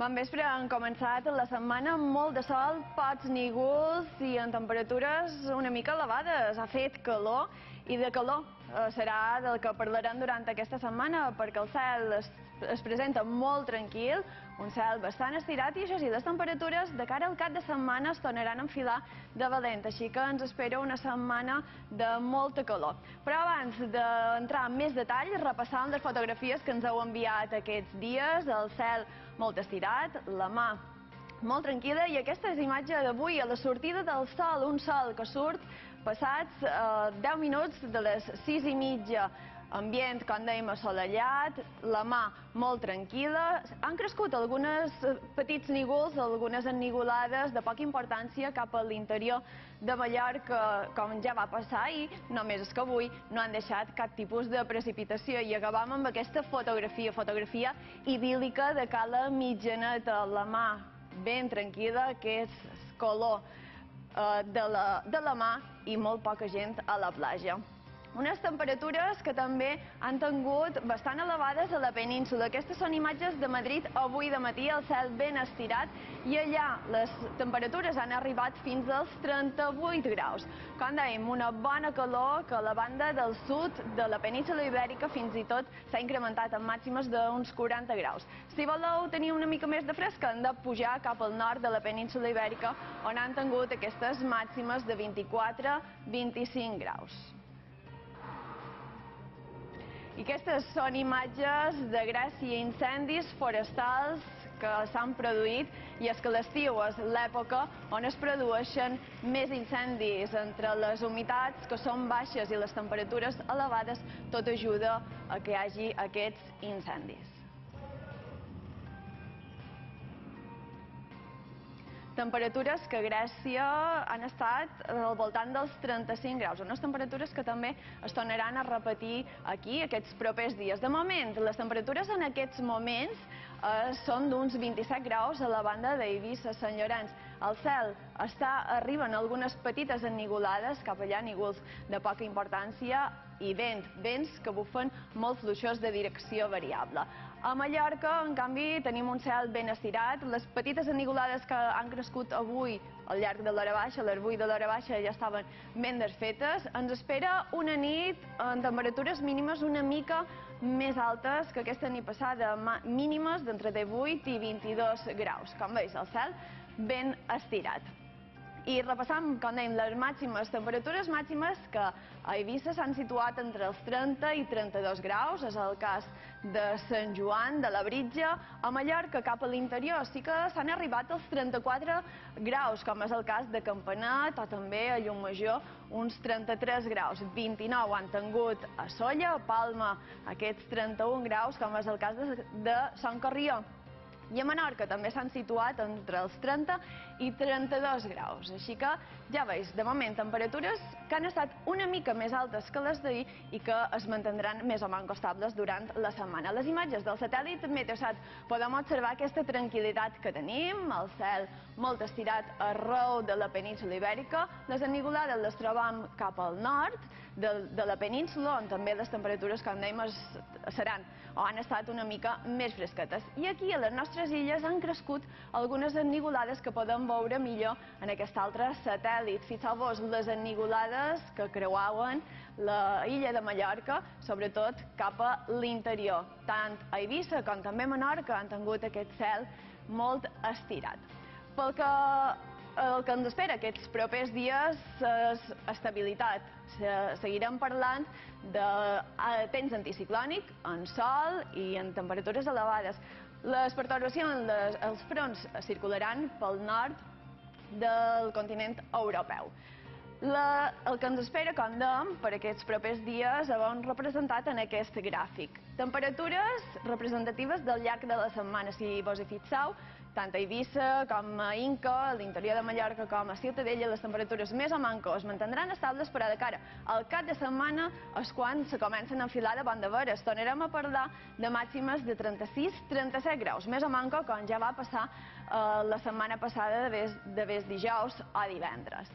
Bon vespre, han començat la setmana amb molt de sol, pocs nígols i en temperatures una mica elevades. Ha fet calor i de calor serà del que parlarem durant aquesta setmana perquè el cel es, es presenta molt tranquil, un cel bastant estirat i això sí, les temperatures de cara al cap de setmana es tornaran a enfilar de valent, així que ens espera una setmana de molta calor. Però abans d'entrar en més detall, repassant les fotografies que ens heu enviat aquests dies, el cel molt estirat, la mà molt tranquil·la i aquesta és imatge d'avui a la sortida del sol, un sol que surt passats eh, 10 minuts de les 6 i mitja ambient, com dèiem, assolellat, la mà molt tranquil·la. Han crescut algunes eh, petits nígols, algunes ennigolades de poca importància cap a l'interior de Mallorca, com ja va passar ahir, només és que avui no han deixat cap tipus de precipitació. I acabam amb aquesta fotografia, fotografia idíl·lica de cala mitjaneta, la mà ben tranquil·la, que és color de, la, de la mà i molt poca gent a la platja. Unes temperatures que també han tingut bastant elevades a la península. Aquestes són imatges de Madrid avui de matí, el cel ben estirat, i allà les temperatures han arribat fins als 38 graus. Com dèiem, una bona calor que a la banda del sud de la península ibèrica fins i tot s'ha incrementat en màximes d'uns 40 graus. Si voleu tenir una mica més de fresca, han de pujar cap al nord de la península ibèrica, on han tingut aquestes màximes de 24-25 graus. I aquestes són imatges de Gràcia incendis forestals que s'han produït i és que l'estiu és l'època on es produeixen més incendis. Entre les humitats que són baixes i les temperatures elevades, tot ajuda a que hi hagi aquests incendis. Temperatures que a Grècia han estat al voltant dels 35 graus, unes temperatures que també es tornaran a repetir aquí aquests propers dies. De moment, les temperatures en aquests moments eh, són d'uns 27 graus a la banda d'Eivissa, Sant Llorenç. El cel està, arriben algunes petites ennigolades, cap allà nígols de poca importància, i vent, vents que bufen molt fluixos de direcció variable. A Mallorca, en canvi, tenim un cel ben estirat. Les petites ennigolades que han crescut avui al llarg de l'hora baixa, 8 de l'hora baixa ja estaven ben desfetes. Ens espera una nit en temperatures mínimes una mica més altes que aquesta nit passada, mínimes d'entre 18 i 22 graus. Com veus, el cel ben estirat. I repassam, com dèiem, les màximes temperatures màximes que a Eivissa s'han situat entre els 30 i 32 graus, és el cas de Sant Joan, de la Britja, a Mallorca cap a l'interior sí que s'han arribat als 34 graus, com és el cas de Campanet o també a Llumajor, uns 33 graus. 29 han tingut a Solla, a Palma, aquests 31 graus, com és el cas de, de Sant Carrió i a Menorca també s'han situat entre els 30 i 32 graus. Així que, ja veus, de moment, temperatures que han estat una mica més altes que les d'ahir i que es mantindran més o menys estables durant la setmana. Les imatges del satèl·lit Meteosat podem observar aquesta tranquil·litat que tenim, el cel molt estirat arreu de la península ibèrica, les enigolades les trobam cap al nord de, de la península, on també les temperatures, com dèiem, seran o han estat una mica més fresquetes. I aquí, a les nostres illes, han crescut algunes enigolades que podem veure millor en aquest altre satèl·lit. Fixeu-vos, les enigolades que creuaven la illa de Mallorca, sobretot cap a l'interior. Tant a Eivissa com també a Menorca han tingut aquest cel molt estirat. Pel que el que ens espera aquests propers dies és estabilitat. Seguirem parlant de temps anticiclònic, en sol i en temperatures elevades. Les pertorbacions, els fronts circularan pel nord del continent europeu. La, el que ens espera, com dèiem, per aquests propers dies ho representat en aquest gràfic. Temperatures representatives del llarg de la setmana. Si vos hi fixeu, tant a Eivissa com a Inca, a l'interior de Mallorca com a Ciutadella, les temperatures més o manco es mantindran estables, però de cara al cap de setmana és quan se comencen a enfilar de bon de veres. Tornarem a parlar de màximes de 36-37 graus, més o manco com ja va passar eh, la setmana passada de ves, de ves dijous o divendres.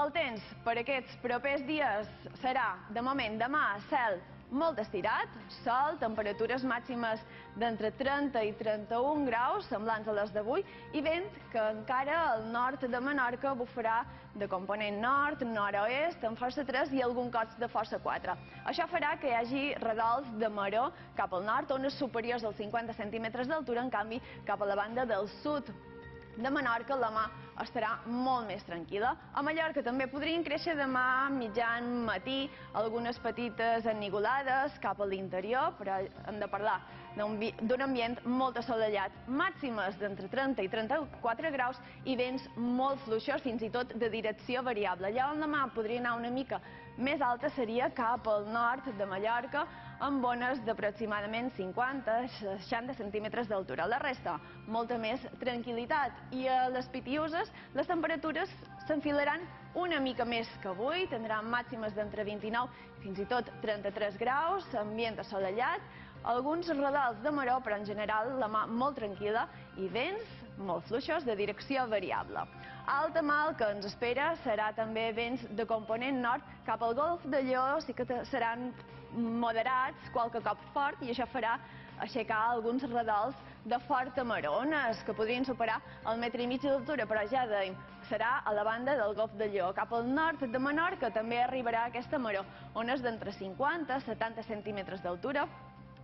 El temps per aquests propers dies serà, de moment, demà, cel molt estirat, sol, temperatures màximes d'entre 30 i 31 graus, semblants a les d'avui, i vent que encara al nord de Menorca bufarà de component nord, nord-oest, amb força 3 i algun cots de força 4. Això farà que hi hagi redols de maró cap al nord, ones superiors als 50 centímetres d'altura, en canvi, cap a la banda del sud de Menorca mà estarà molt més tranquil·la. A Mallorca també podrien créixer demà mitjan matí algunes petites ennigolades cap a l'interior, però hem de parlar d'un ambient molt assolellat, màximes d'entre 30 i 34 graus i vents molt fluixos, fins i tot de direcció variable. Allà on demà podria anar una mica més alta seria cap al nord de Mallorca, amb ones d'aproximadament 50-60 centímetres d'altura. La resta, molta més tranquil·litat. I a les Pitiuses les temperatures s'enfilaran una mica més que avui, tindran màximes d'entre 29 fins i tot 33 graus, ambient assolellat, alguns radals de maró, però en general la mà molt tranquil·la i vents molt fluixos de direcció variable. Alta mal que ens espera serà també vents de component nord cap al golf de Lleó, sí que seran moderats, qualque cop fort, i això farà aixecar alguns redals de forta marones, que podrien superar el metre i mig d'altura, però ja dèiem, serà a la banda del Golf de Lleó. Cap al nord de Menorca també arribarà aquesta maró, ones d'entre 50 i 70 centímetres d'altura,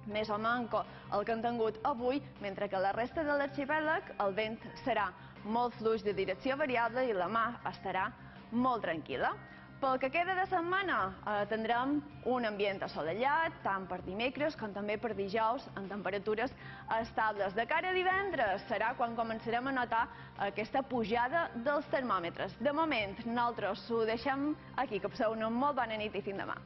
més o manco el que han tingut avui, mentre que la resta de l'arxipèlag el vent serà molt fluix de direcció variable i la mà estarà molt tranquil·la. Pel que queda de setmana eh, tindrem un ambient assolellat, tant per dimecres com també per dijous, en temperatures estables. De cara a divendres serà quan començarem a notar aquesta pujada dels termòmetres. De moment, nosaltres ho deixem aquí, que passeu una molt bona nit i fins demà.